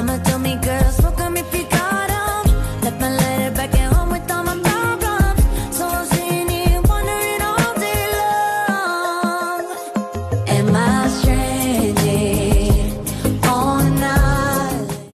Mama told me girls